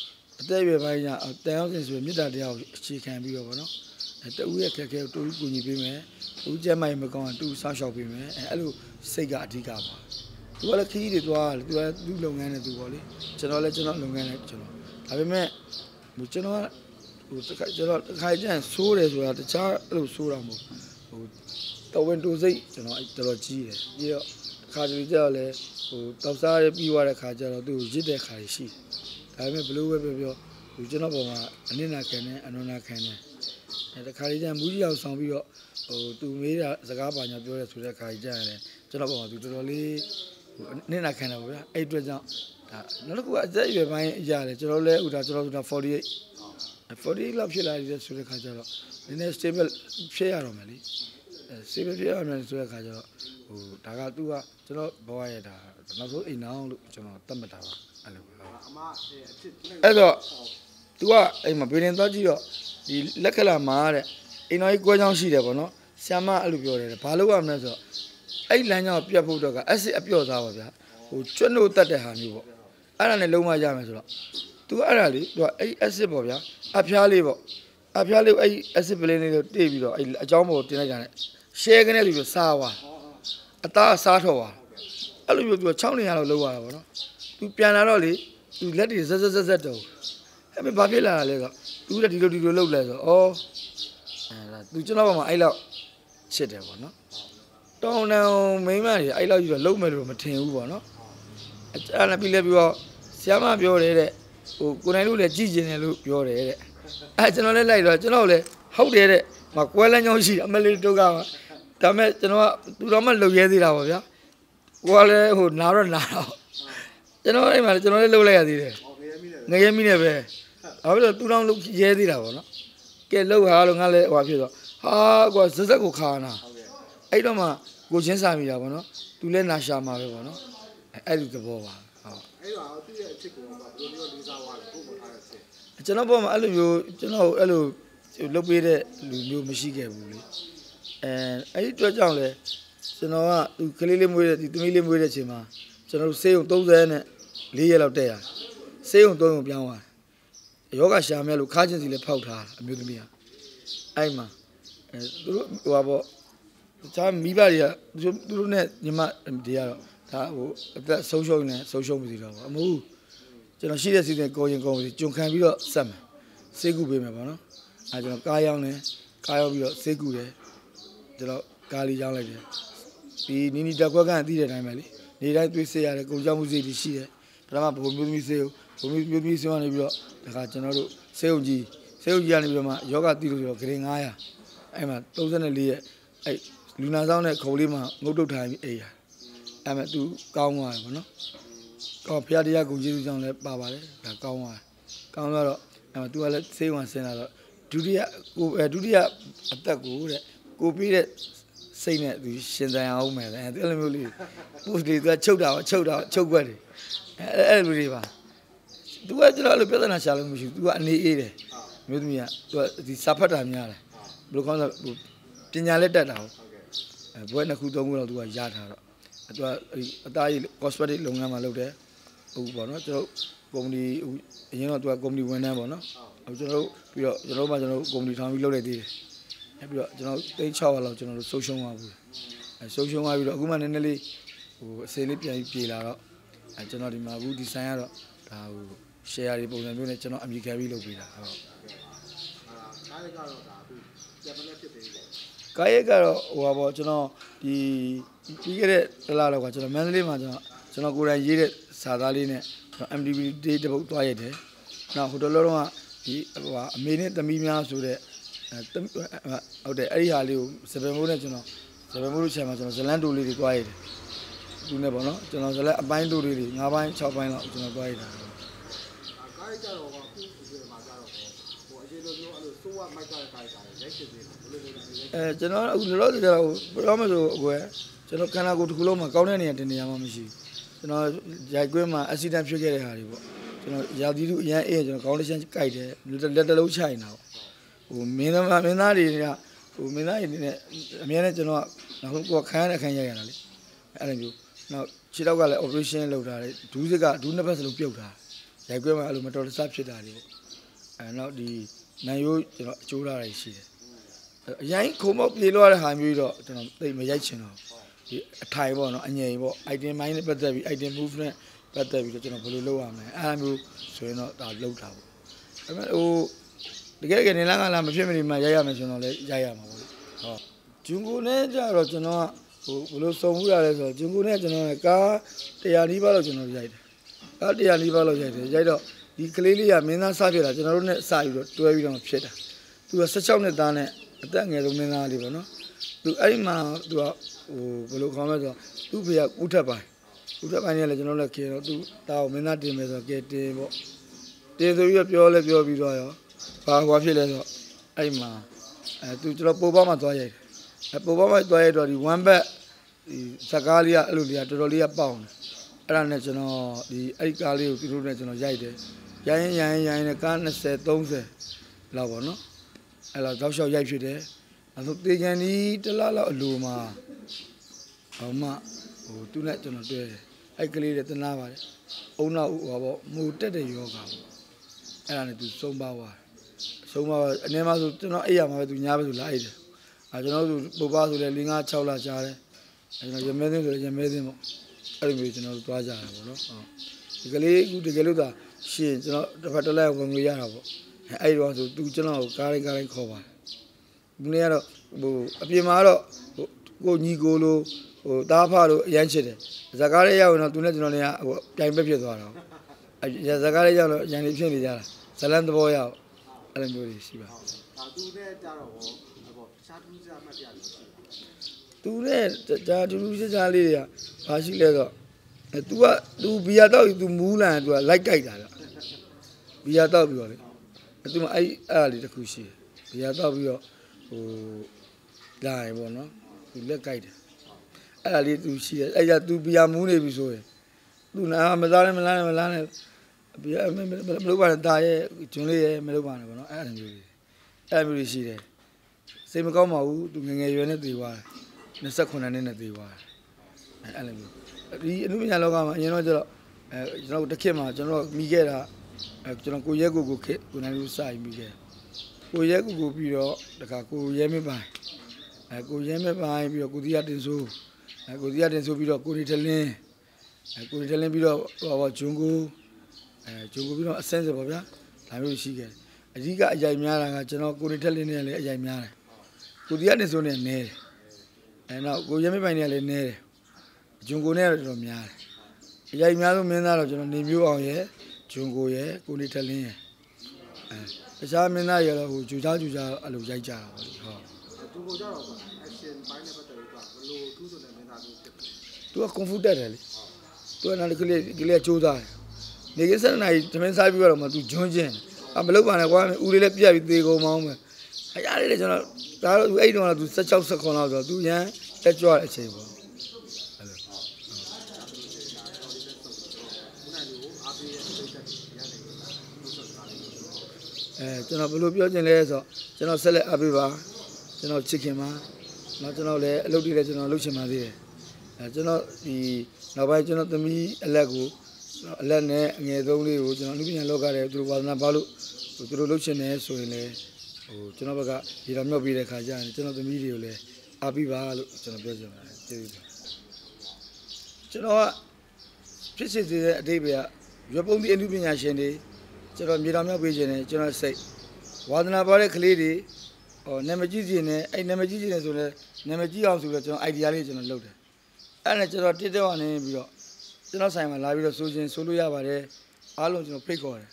အသက်အရွယ်ပိုင်းကတန်ရောက်စင်ဆိုရင်မေတ္တာတရားကိုအခြေခံပြီးတော့ဗောနော်အဲတူရဲ့ခက်ခဲကိုတူကူညီပေးမယ်တူကျမ်းမိုင်မကောင်းရင်တူဆောက်ရှောက်ပေးမယ်အဲအဲ့လိုစိတ်ကအဓိကပါသူကလည်းခီးတွေသွားတယ်သူကသူ့လုပ်ငန်းနဲ့သူပေါ့လေကျွန်တော်လည်းကျွန်တော်လုပ်ငန်းနဲ့ကျွန်တော်ဒါပေမဲ့ဟိုကျွန်တော်ကဟိုတစ်ခါကျွန်တော်တစ်ခါကျရင်ဆိုးတယ်ဆိုတာတခြားအဲ့လိုဆိုးတာမဟုတ်ဟိုတော်ဝင်တူစိတ်ကျွန်တော်အဲ့တော်တော်ကြီးတယ်ပြီးတော့တစ် ခါတလေကျတော့လေဟိုတောက်စားရပြီးသွားတဲ့ခါကျတော့သူ့ကိုရစ်တဲ့ခါရှိတယ်ဒါပေမဲ့ဘလို့ပဲပြောပြောဟိုကျွန်တော်ပေါ်မှာအနစ်နာခံတယ်အနုနာခံတယ်အဲတခါလေးကျရင်မူကြီးအောင်ဆောင်ပြီးတော့ဟိုသူမေးတာစကားပါညာပြောရဲဆိုတဲ့ခါကြီးကျရင်လည်းကျွန်တော်ပေါ်မှာသူတော်တော်လေးဟိုနင့်နာခံတာပေါ့ဗျာအဲ့အတွက်ကြောင့်ဒါနောက်တစ်ခုကအသက်အရွယ်ပိုင်းအရာလေကျွန်တော်လည်းဥဒါကျွန်တော်ဆိုတာ48 48လောက်ဖြစ်လာတဲ့ဆိုတဲ့ခါကျတော့နည်းနည်း stable ဖြစ်ရတော့မယ်လေအဲ stable ဖြစ်ရမယ်ဆိုတဲ့ခါကျတော့ ဟိုဒါကသူကကျွန်တော်ဘဝရဲ့ဒါနောက်ဆုံးအိမ်နောင်လို့ကျွန်တော်သတ်မှတ်တာပါအဲ့လိုပါ အမအဖြစ် အဲ့တော့ तू ကအိမ်မှာဘယ်ရင်သွားကြည့်တော့ဒီလက်ကလာမှာတဲ့အိမ်တော်ကြီးကွဲချောင်းရှိတယ်ပေါ့နော်ဆ iam မအဲ့လိုပြောတယ်ဘာလို့ရမလဲဆိုတော့အဲ့လမ်းကြောင်းပြတ်ဖို့တော့ကအစစ်အပြော့သားပါဗျာဟိုကျွတ်လို့တတ်တဲ့ဟာမျိုးပေါ့အဲ့ဒါနဲ့လုံးဝရမယ်ဆိုတော့ तू အဲ့ဒါလေ तू ကအဲ့အစစ်ပေါ့ဗျာအဖျားလေးပေါ့အဖျားလေးအဲ့အစစ်ပလင်းလေးကိုတိတ်ပြီးတော့အဲ့အကြောင်းပေါ်တင်လိုက်ကြတယ် share ကနေပြီးစားသွား အသားအစားထော်ပါအဲ့လိုမျိုးပြီးတော့6နေရလောက်လောက်ရတာပေါ့နော်သူပြန်လာတော့လေသူလက်တွေဇက်ဇက်ဇက်ဇက်တော့အဲ့မဘာဖြစ်လာတာလဲကသူကဒီလိုဒီလိုလောက်လဲဆိုတော့ဩသူကျွန်တော်ဘာမှအဲ့လောက်ရှစ်တယ်ပေါ့နော်တောင်းတန်မိန်းမတွေအဲ့လောက်ယူတော့လုံးမယ်လို့မထင်ဘူးပေါ့နော်အဲ့ဒါပြီးလဲပြီးတော့ဆရာမပြောတယ်တဲ့ဟိုကိုနိုင်တို့လည်းကြည်ကျင်တယ်လို့ပြောတယ်တဲ့အဲ့ကျွန်တော်လည်းလိုက်တော့ကျွန်တော်လည်းဟုတ်တယ်တဲ့မကွဲလန်းကြောင်းရှိအမလီတို့က ဒါမဲ့ကျွန်တော်ကသူတော်မှလှုပ်ရဲသေးတာပေါ့ဗျာကိုကလည်းဟိုနာတော့နာတော့ကျွန်တော်အဲ့မှာကျွန်တော်လည်းလှုပ်လိုက်ရသေးတယ်ဟောခဲမိတယ်ငရဲမိနေပဲဘာဖြစ်လို့တူတောင်လုရဲသေးတာပေါ့နော်ကဲလှုပ်ဟာလို့ငါလည်းဟိုဖြစ်တော့ဟာကွာဇက်ဇက်ကိုခါနာဟုတ်ကဲ့အဲ့တော့မှကိုချင်းစာမိတာပေါ့နော်သူလည်းနာရှာမှာပဲပေါ့နော်အဲ့ဒီသဘောပါဟုတ်အဲ့တော့သူ့ရဲ့အချစ်ကိုဘယ်လိုမျိုးလေးစားသွားလဲကိုယ်ပေါ်ထားတဲ့အချစ်ကျွန်တော်ပေါ်မှာအဲ့လိုမျိုးကျွန်တော်အဲ့လိုလုတ်ပေးတဲ့လူမျိုးမရှိခဲ့ဘူးလေ အဲအဲ့ဒီအတွက်ကြောင့်လဲကျွန်တော်ကသူကလေးလေးမွေးတဲ့ဒီသမီးလေးမွေးတဲ့အချိန်မှာကျွန်တော်တို့ဆေးရုံ30နဲ့4ရက်လောက်တက်ရဆေးရုံ3ရုံပြောင်းသွားယောဂရှာမယ်လို့ခါချင်းစီလည်းဖောက်ထားအမျိုးသမီးကအဲ့မှာအဲသူတို့ဟိုပါပေါ့တခြားမိဘတွေကသူတို့သူတို့နဲ့ညီမတွေကတော့ဒါဟိုအသက်ဆုံးရှုံးနေဆုံးရှုံးမစီတော့ဘူးအမဟုတ်ကျွန်တော်ရှိတဲ့စီစဉ်ကိုရင်ကောင်းစီဂျုံခံပြီးတော့ဆက်မယ်စေးကူပေးမယ်ပေါ့နော်အဲကျွန်တော်ကားရောက်နေကားရောက်ပြီးတော့စေးကူတယ် ကျွန်တော်ကားလေးရောက်လိုက်တယ်ဒီနီနီတက်ခွက်ကန်အသိတဲ့အတိုင်းပဲလေနေတိုင်းတွေးစေရတယ်ကုန်ကြောင်မှုစိတ်တွေရှိတယ်ဒါထမဘုံမျိုးသမီးစေုံဘုံမျိုးသမီးစေုံကနေပြီးတော့ဒါကကျွန်တော်တို့စေုံကြီးစေုံကြီးကနေပြီးတော့မှယောဂတိလို့ဆိုတော့ဂရင်900အဲ့မှာ34ရက်အဲ့လူနာဆောင်တဲ့ခုံလေးမှာငုတ်တုတ်ထိုင်ပြီးအေးရအဲ့မှာသူကောင်းသွားတယ်ဗောနော်ကောင်းဖျားတရားကိုကျေးဇူးကြောင့်လည်းပါပါတယ်ဒါကောင်းသွားတယ်ကောင်းသွားတော့အဲ့မှာသူကလည်းစေးဝင်ဆင်းလာတော့ဒုတိယကိုအဲဒုတိယအသက်ကိုတဲ့ ကိုပြီးတဲ့စိတ်နဲ့သူရှင်သန်အောင်မယ်တဲ့အဲ့လိုမျိုးလေးပို့တွေသူကချုပ်တာချုပ်တာချုပ်ွက်တယ်အဲ့အဲ့လိုတွေပါသူကကျွန်တော်အဲ့လိုပြဿနာရှာလို့မရှိဘူးသူကအနေအေးတယ်မျိုးသမီးကသူကဒီစာဖတ်တာများတယ်ဘယ်လိုကောင်းလဲပညာလက်တက်တာဟုတ်ဟုတ်ကဲ့အဲဘွဲနှစ်ခုသုံးခုတော့သူကရထားတော့အဲသူကအဲ့အသားကြီး cosmetic လုပ်ငန်းမှာလုပ်တယ်ဟုတ်ပေါ့နော်ကျွန်တော်ကုမ္ပဏီဟိုအရင်တော့သူကကုမ္ပဏီဝန်ထမ်းပေါ့နော်အခုကျွန်တော်တို့ပြီးတော့ကျွန်တော်တို့မှကျွန်တော်တို့ကုမ္ပဏီထောင်ပြီးလုပ်လိုက်သေးတယ် အဲပြီးတော့ကျွန်တော်သိန်း600လောက်ကျွန်တော်တို့ဆုံးရှုံးသွားဘူးအဲဆုံးရှုံးသွားပြီးတော့အခုမှနည်းနည်းလေးဟိုအစင်းလေးပြန်ပြီးပြေလာတော့အဲကျွန်တော်ဒီမှာအခုဒီဆိုင်ကတော့ဒါဟို share တွေပုံစံမျိုးနဲ့ကျွန်တော်အမြင်ခံပြီးလုပ်ပေးတာဟုတ်အာကားရကတော့ဒါသူဂျပန်နဲ့ဖြစ်သေးတယ်ကာယက်ကတော့ဟိုပါပေါ့ကျွန်တော်ဒီပြီးခဲ့တဲ့တစ်လလောက်ကကျွန်တော်မန္တလေးမှာကျွန်တော်ကျွန်တော်ကိုယ်တိုင်ရေးတဲ့စာသားလေးနဲ့ကျွန်တော် MDB day တစ်ပုတ်သွားရတယ်။နောက်ဟိုတလောတော့ကဒီဟိုဟာအမေနဲ့သမီးများဆိုတဲ့အဲတမ ဟုတ်တယ်အဲ့ဒီဟာလေးကိုစပယ်မိုးနဲ့ကျွန်တော်စပယ်မိုးလို့ချက်မှာကျွန်တော်ဇလန်တူလေးတွေသွားရတယ်။သူနဲ့ပေါ့နော်ကျွန်တော်ဇလက်အပိုင်းတူလေးတွေ၅ပိုင်း၆ပိုင်းလောက်ကျွန်တော်သွားရတာအာကားရကြတော့ဟောအခုဒီမှာကြတော့ဟိုအရင်လိုမျိုးအဲ့လိုစိုးဝမိုက်ကားကားကားရိုက်စစ်သေးတယ်ဘယ်လိုလဲရိုက်အဲကျွန်တော်အခုလောလောဆယ်ကတော့ပြောမလို့အကွယ်ကျွန်တော်ခန္ဓာကိုယ်တစ်ခုလုံးမှာကောင်းတဲ့နေရာတင်နေရာမှမရှိဘူးကျွန်တော်ရိုက်ကွင်းမှာအက်ဆီဒန့်ဖြစ်ခဲ့တဲ့ဟာတွေပေါ့ကျွန်တော်ရာသီဥအရန်အေးကျွန်တော်ကောင်းတစ်ချက်ကြိုက်တယ်လက်တစ်လုံးချိုင်တာပေါ့ ဟိုမင်းသားမင်းသားတွေကဟိုမင်းသားတွေနဲ့အများနဲ့ကျွန်တော်ကဟိုကိုခံရတဲ့ခံရရတာလေအဲ့လိုမျိုးနောက်ခြေတော့ကလည်း operation လုပ်တာလေဒူးစစ်ကဒူးနှစ်ဖက်စလုံးပြုတ်တာရိုက်ကွင်းမှာအဲ့လိုမတော်တဆဖြစ်တာတွေပေါ့အဲနောက်ဒီနိုင်ရိုးကျွန်တော်အကျိုးလာတွေရှိတယ်အရင်ခုံမောက်ပြေလို့ရတဲ့ဟာမျိုးတော့ကျွန်တော်သိမရိုက်ချင်တော့ဒီအထိုင်ပေါ့နော်အငြိမ်ပေါ့ item mind နဲ့ပတ်သက်ပြီး item movement ပတ်သက်ပြီးတော့ကျွန်တော်ဘယ်လိုလုပ်ရမလဲအဲ့လိုမျိုးဆိုရင်တော့ဒါလုပ်တာပေါ့ဒါပေမဲ့ဟို တကယ်တကယ်နေလားကလားမဖြစ်မနေမှရိုက်ရမယ်ဆိုတော့လည်းရိုက်ရမှာပေါ့ဟုတ်ဂျွန်ကိုနဲ့ကြတော့ကျွန်တော်ကဟိုဘယ်လိုစုံမှုရလဲဆိုတော့ဂျွန်ကိုနဲ့ကျွန်တော်ကကား100နီးပါးလောက်ကျွန်တော်ရိုက်တယ်ကား100နီးပါးလောက်ရိုက်တယ်ရိုက်တော့ဒီကလေးလေးကမင်းသားစဖြစ်တာကျွန်တော်တို့နဲ့စပြီးတော့တွဲပြီးတော့ဖြစ်တာသူက16နှစ်သားနဲ့အသက်ငယ်ဆုံးမင်းသားလေးပေါ့နော်သူအဲ့ဒီမှာသူကဟိုဘယ်လိုခေါ်မလဲဆိုတော့သူ့ဖေကဥထက်ပိုင်းဥထက်ပိုင်းနဲ့လည်းကျွန်တော်လည်းခေတော့သူတာကိုမင်းသားတင်မယ်ဆိုတော့ကဲတင်ပေါ့တင်ဆိုပြီးတော့ပြောလဲပြောပြီးတော့ရော ဘာဟွာဖြစ်လဲဆိုတော့အဲ့ဒီမှာအဲသူကျွန်တော်ပို့ပါမှသွားရိုက်တယ်အဲပို့ပါမှသွားရိုက်တော့ဒီ one back ဒီဇကားလေးကအဲ့လိုလေးကတော်တော်လေးကပေါအောင်တယ်အဲ့ဒါနဲ့ကျွန်တော်ဒီအဲ့ဒီကားလေးကိုသူတို့နဲ့ကျွန်တော်ရိုက်တယ်ရိုင်းရင်ရိုင်းရင်ရိုင်းရင်ကား20 30လောက်ပေါ့နော်အဲ့တော့တောက်လျှောက်ရိုက်ဖြစ်တယ်။အဲဆိုတေကန်ဒီတစ်လားလောက်အလိုမှာဟောမှဟိုသူနဲ့ကျွန်တော်တွေ့တယ်။အဲ့ကလေးတွေတနာပါတယ်။အုံနောက်ဟောပေါ့မူတက်တဲ့ယောဂပေါ့။အဲ့ဒါနဲ့သူဆုံးပါသွားတယ်။ ဆုံးပါသွားအနေမှာဆိုကျွန်တော်အဲ့ရမှာပဲသူညာပဲသူလာအိတ်တယ်။အဲကျွန်တော်တို့ပုပ္ပါဆိုလဲ5 6လကြာတယ်။အဲကျွန်တော်ရမဲသိန်းဆိုလဲရမဲသိန်းပေါ့။အဲ့လိုမျိုးကျွန်တော်တို့သွားကြတာပေါ့နော်။ဟုတ်ဒီကလေးအခုတကယ်လို့သာရှင်ကျွန်တော်တစ်ဖက်တစ်လက်ဝင်ငွေရတာပေါ့။အဲ့ဒီတော့ဆိုသူကျွန်တော်ကိုကားတိုင်းကားတိုင်းခေါ်ပါတယ်။ဒီနေ့ကတော့ဟိုအပြင်မှာတော့ဟိုကိုညီကိုလိုဟိုတားဖလိုအရန်ချစ်တယ်။ဇကားလေးရောက်ရင်တော့သူနဲ့ကျွန်တော်လည်းဟိုပြိုင်ပဲဖြစ်သွားတာ။အဲဇကားလေးရောက်တော့အရန်လေးဖြစ်နေကြတာ။ဇလန်သဘောရောက် အဲ့လိုမျိုးတွေရှိပါ ဟုတ်ဒါသူနဲ့ကြတော့ဟောဟောရှားတူးစားမှတ်ရတယ်ရှိတယ် ။သူနဲ့ဒါတူတူချာချာလေးတွေကဘာရှိလဲဆိုတော့အဲ तू က तू ဘီယာတော့ तू မူးလာရင် तू ကလိုက်ကြိုက်တာဗျ။ဘီယာတော့ပြီးတော့လေ။အဲ तू မအဲ့အဲ့အရာလေးတစ်ခုရှိတယ်။ဘီယာတော့ပြီးတော့ဟိုလာရင်ပေါ့နော်။ तू လက်ကြိုက်တယ်။အဲ့ဒါလေး तू ရှိတယ်။အဲ့ဒါ तू ဘီယာမူးနေပြီဆိုရင် तू နာမသားနဲ့မလားနဲ့မလားနဲ့ဘီယာ မလုပ်ပါနဲ့တာရဲ့ဂျွန်းလေးရဲ့မလုပ်ပါနဲ့ပေါ့နော်။အဲ့ဒါမျိုးလေး။အဲ့ဒါမျိုးလေးရှိတယ်။စိတ်မကောင်းပါဘူး။ तू ငယ်ငယ်ရွယ်နဲ့တည်သွားတယ်။28နှစ်နဲ့တည်သွားတယ်။အဲ့လိုမျိုးဒီအနုပညာလောကမှာအရင်တော့ကျတော့အဲကျွန်တော်တို့တစ်ခေတ်မှာကျွန်တော်မိခဲ့တာအဲကျွန်တော်ကိုရဲကိုကိုခေတ်ကိုနိုင်လို့စာရင်မိခဲ့ကိုရဲကိုကိုပြီးတော့တခါကိုရဲမပိုင်အဲကိုရဲမပိုင်ပြီးတော့ကိုတိရတင်ဆိုးအဲကိုတိရတင်ဆိုးပြီးတော့ကိုရီထလင်းအဲကိုရီထလင်းပြီးတော့ဟောဂျွန်ကို အဲဂျွန်ကိုပြီးတော့အစင်းစပေါ့ဗျာဒါမျိုးရှိခဲ့အဓိကအကြိုက်များတာကကျွန်တော်ကိုရီထလင်းနဲ့လည်းအကြိုက်များတယ်ကိုတိရတင်ဆိုးနဲ့နဲတယ်အဲနောက်ကိုရဲမပိုင်နဲ့လည်းနဲတယ်ဂျွန်ကိုနဲ့တော့တော်တော်များတယ်အရိုက်အများဆုံးမင်းသားတော့ကျွန်တော်နေမျိုးအောင်ရဲ့ဂျွန်ကိုရဲ့ကိုနေထလင်းရဲ့အဲတခြားမင်းသားတွေကတော့ဟိုဂျူချာဂျူချာအဲ့လိုရိုက်ကြတာပါလေဟုတ်သူကိုကြတော့ action ဘိုင်းနဲ့ပတ်သက်လို့ကဘလို့ထူးဆိုတဲ့မင်းသားမျိုးဖြစ်တယ်သူကကွန်ဖူတက်တယ်လေသူကနားလေကလေးကလေးကကြိုးစားတယ် နေကစနေနိုင်သမင်းစားပြီးတော့မှသူဂျွန်းချင်းအမလုပ်ပါနဲ့ကွာဦးလေးလည်းပြက်ပြီးသေကုန်မောင်းမယ်အရာလေးတွေကျွန်တော်ဒါတော့သူအဲ့တုန်းကသူ16 second လောက်ဆိုတော့သူရန်တက်ကြွတဲ့အချိန်ပေါ့ခုနကလိုအားပေးရဲ့စိတ်သက်ရရတယ်လို့ဆိုတာလေးအဲကျွန်တော်ဘယ်လိုပြောချင်လဲဆိုတော့ကျွန်တော်ဆက်လက်အပ်ပေးပါကျွန်တော်ချစ်ခင်ပါနောက်ကျွန်တော်လည်းအလုပ်တွေလည်းကျွန်တော်လုပ်ချင်ပါသေးတယ်အဲကျွန်တော်ဒီနောက်ပိုင်းကျွန်တော်သမီးအလက်ကို အလက်နဲ့အငယ်ဆုံးလေးကိုကျွန်တော်အနုပညာလောကထဲသူတို့ဝါသနာပါလို့သူတို့လုပ်ချင်တယ်ဆိုရင်လည်းဟိုကျွန်တော်ဘက်ကဒီတော်မြောက်ပြီးတဲ့ခါကျရင်ကျွန်တော်သမီးတွေကိုလည်းအားပေးပါလို့ကျွန်တော်ပြောချင်ပါတယ်ကျေးဇူးပါကျွန်တော်ကဖြစ်စေတဲ့အတိတ်ပဲကရွက်ပုံဒီအနုပညာရှင်တွေကျွန်တော်မြေတော်မြောက်ပေးခြင်းနဲ့ကျွန်တော်စိတ်ဝါသနာပါတဲ့ကလေးတွေဟောနာမည်ကြီးစီနဲ့အဲ့နာမည်ကြီးစီနဲ့ဆိုလဲနာမည်ကြီးအောင်ဆိုတော့ကျွန်တော် idea လေးကျွန်တော်လုပ်တယ်အဲ့ဒါကျွန်တော်တစ်တော့နေပြီးတော့ ကျွန်တော်ဆိုင်မှာလာပြီးတော့ဆိုခြင်းဆိုလို့ရပါတယ်အားလုံးကျွန်တော်ဖိတ်ခေါ်တယ်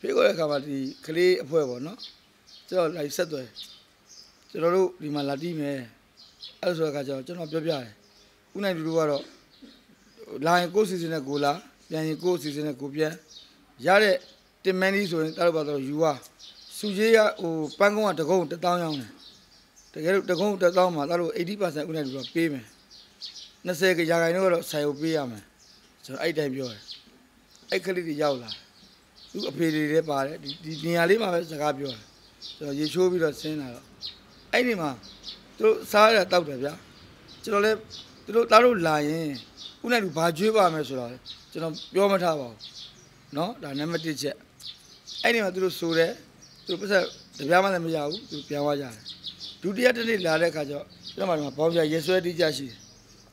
ဖိတ်ခေါ်တဲ့အခါမှာဒီကလေးအဖွဲ့ပေါ့နော်ကျွန်တော်လိုက်ဆက်သွယ်ကျွန်တော်တို့ဒီမှာလာတီးမယ်အဲ့ဆိုတဲ့အခါကျတော့ကျွန်တော်ပြောပြတယ်ဦးနိုင်တူတို့ကတော့လာရင်ကိုယ်စီစဉ်နဲ့ကိုလာပြန်ရင်ကိုယ်စီစဉ်နဲ့ကိုပြန်ရတဲ့တင်မန်ကြီးဆိုရင်တားလို့ပါတော့ယူပါစုကြီးကဟိုပန်းကုန်းကတကုန်း1000ရောင်းတယ်တကယ်လို့တကုန်း1000မှာသားတို့80%ဥနဲ့တူတော့ပေးမယ်20ကရာခိုင်နှုန်းကတော့ဆိုင်ကိုပေးရမယ် ကျွန်တော်အဲ့တိုင်းပြောတယ်အဲ့ကလေးတွေရောက်လာသူအဖေတွေလည်းပါတယ်ဒီဒီနေရာလေးမှာပဲစကားပြောတယ်ကျွန်တော်ရေချိုးပြီးတော့ဆင်းလာတော့အဲ့ဒီမှာသူတို့စားရတောက်တယ်ဗျာကျွန်တော်လည်းသူတို့သားတို့လာရင်ဥနဲ့တူဘာကျွေးပါမယ်ဆိုတော့ကျွန်တော်ပြောမထားပါဘူးเนาะဒါနံပါတ်1ချက်အဲ့ဒီမှာသူတို့ဆိုတယ် သူပတ်သက်တပြားမှလည်းမရဘူးသူပြန်သွားကြတယ်ဒုတိယတစ်နေ့လာတဲ့အခါကျတော့ကျွန်တော်မှဘောင်းပြရေဆွဲတိကျရှိတယ်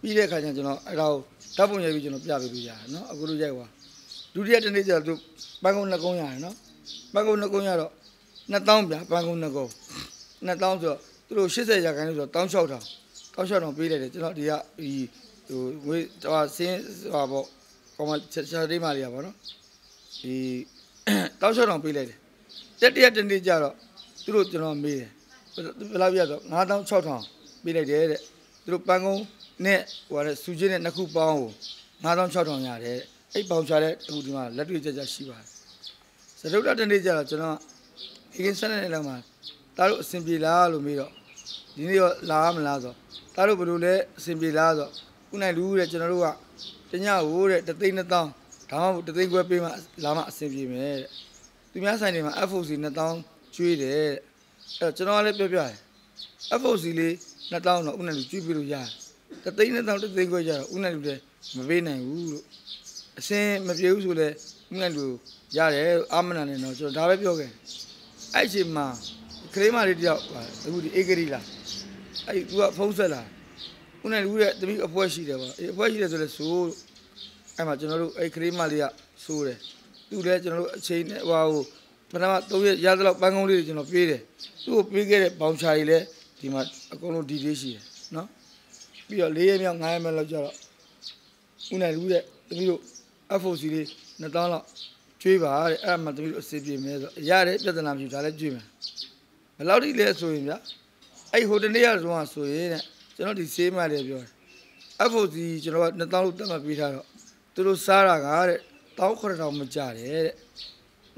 ပြီးတဲ့အခါကျကျွန်တော်အဲ့ဒါကို ဓာတ်ပုံရိုက်ပြီးကျွန်တော်ပြပေးလို့ရတယ်နော်အခုလိုရိုက်သွားဒုတိယတစ်နေ့ကျတော့သူပန်းကုန်းနှစ်ကုန်းရတယ်နော်ပန်းကုန်းနှစ်ကုန်းရတော့2000ပြပန်းကုန်းနှစ်ကုန်း2000ဆိုတော့သူတို့80ရာခိုင်လို့ဆိုတော့16000 16000ပေးလိုက်တယ်ကျွန်တော်ဒီကဒီဟိုဝေးဟိုဆင်းဟိုပေါ့ကောမချက်ချက်လေးမှလေးရပါတော့ဒီ16000ပေးလိုက်တယ်တက်တရက်တနေ့ကျတော့သူတို့ကျွန်တော်မေးတယ်ဘယ်လောက်ပြတော့9000 6000ပေးလိုက်တယ်တဲ့သူတို့ပန်းကုန်း နဲ့ဟိုတဲ့စူချင်းနဲ့နှစ်ခုပေါင်းကို9000 6000ရတယ်အဲ့ပေါင်ချတဲ့အခုဒီမှာလက်တွေ့ကြကြရှိပါတယ်စတုတ္တတနေ့ကျတော့ကျွန်တော်ဒီကင်းဆက်တဲ့လောက်မှာတားတို့အဆင်ပြေလားလို့မေးတော့ဒီနေ့ရောလာမလားဆိုတားတို့ဘယ်လိုလဲအဆင်ပြေလားဆိုခုနိုင်လူတဲ့ကျွန်တော်တို့ကတညဟိုတဲ့တသိန်း2000ဒါမှမဟုတ်တသိန်းခွဲပေးမှလာမှအဆင်ပြေမယ်တဲ့သူများဆိုင်တွေမှာ FOC 2000ကျွေးတယ်တဲ့အဲ့တော့ကျွန်တော်ကလည်းပြောပြတယ် FOC လေး2000တော့ဥနဲ့လူကျွေးပြီးလို့ရတယ် တသိန်း2000တသိန်းခွဲကြတော့ဥနဲ့လူလည်းမပေးနိုင်ဘူးလို့အစင်မပြေဘူးဆိုလဲဥနဲ့လူရတယ်အာမနာနဲ့တော့ကျွန်တော်ဒါပဲပြောခဲ့အဲ့အချိန်မှာခလေးမလေးတယောက်ပါအခုဒီအေဂရီလာအဲ့သူကဖုံးဆက်လာဥနဲ့လူရဲ့တမိအဖွဲရှိတယ်ပါအေးအဖွဲရှိတယ်ဆိုလဲဆိုအဲ့မှာကျွန်တော်တို့အဲ့ခလေးမလေးကဆိုတယ်သူလည်းကျွန်တော်တို့အချိန်နဲ့ဟိုဟိုပထမ၃ရက်ရသလောက်ပန်းကုန်းလေးတွေကျွန်တော်ပေးတယ်သူ့ကိုပေးခဲ့တဲ့ဘောင်ချာကြီးလည်းဒီမှာအကုန်လုံးဒီလေးရှိတယ်နော် ပြီးတော့၄ရက်မြောက်၅ရက်မြောက်လောက်ကျတော့ဦးနိုင်လူတဲ့တမီးတို့ FOC လေး2000လောက်ကျွေးပါတဲ့အဲ့ဒါမှတမီးတို့အစီပြေမယ်ဆိုရတယ်ပြဿနာမရှိဘူးဒါလည်းကျွေးမယ်ဘယ်လောက်ထိလဲဆိုရင်ဗျအဲ့ဟိုတနေ့ရဆုံးဆိုရင်တဲ့ကျွန်တော်ဒီဆေးမလေးပြောတယ် FOC ကျွန်တော်က2000လောက်တက်မှပေးထားတော့သူတို့စားတာကတဲ့တောင်းခေါ်တောင်မကြတယ်တဲ့